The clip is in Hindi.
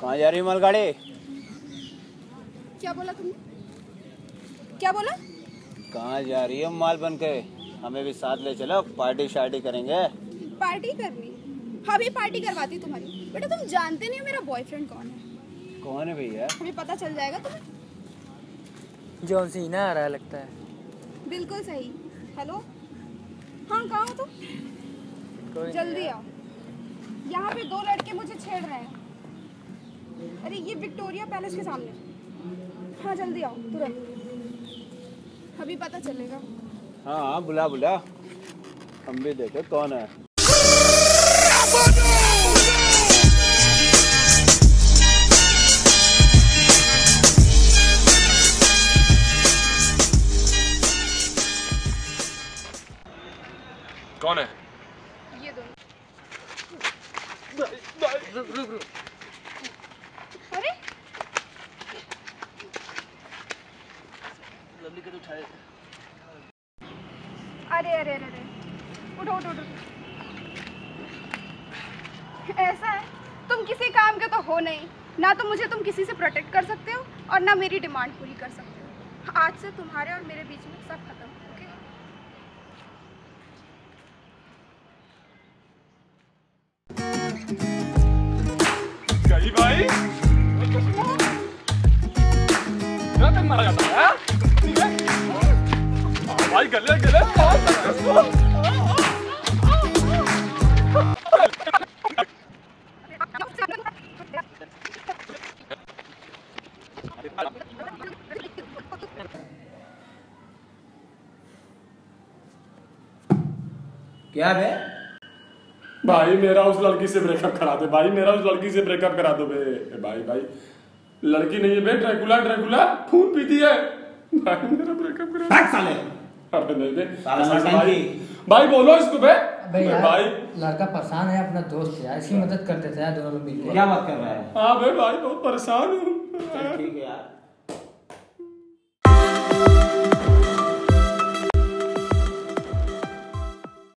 कहाँ जा रही है मालगाड़ी? क्या बोला तुमने? क्या बोला? कहाँ जा रही है माल बन के? हमें भी साथ ले चलो पार्टी शार्टी करेंगे। पार्टी करनी? हाँ भी पार्टी करवाती तुम्हारी। बेटा तुम जानते नहीं हो मेरा बॉयफ्रेंड कौन है। कौन है भैया? हमें पता चल जाएगा तुम्हें। जॉन सीना आ रहा लगता है। बिल्कुल सही। हेलो हाँ कहाँ हो तुम? जल्दी आओ। यहाँ पे दो लड़के मुझे छेड़ रहे हैं। अरे ये विक्टोरिया पैलेस के सामने। हाँ जल्दी आओ तुरंत। अभी पता चलेगा। हाँ हाँ बुला बुला। हम भी देखे कौन है। कौन है? ये दोनों। अरे। लवली को तो उठाए अरे अरे अरे अरे। उठो उठो उठो। ऐसा है? तुम किसी काम के तो हो नहीं। ना तो मुझे तुम किसी से प्रोटेक्ट कर सकते हो और ना मेरी डिमांड पूरी कर सकते हो। आज से तुम्हारे और मेरे बीच में सब खत्म। है भाई गले गले क्या बे भाई, मेरा उस लड़की से ब्रेकअप करा दे। भाई, मेरा उस लड़की से ब्रेकअप करा दो बे। भाई भाई। लड़की नहीं है बे ड्रैकुला ड्रैकुला खून पीती है। भाई मेरा ब्रेकअप करो। फैक्स साले अरे नहीं बे साला भाई भाई बोलो इसको बे भाई यार भाई। लड़का परेशान है अपना दोस्त यार इसकी मदद कर देते हैं दोनों लोग मिलकर क्या बात कर रहा है? हाँ बे भाई बहुत परेशान हूँ। ठीक है यार।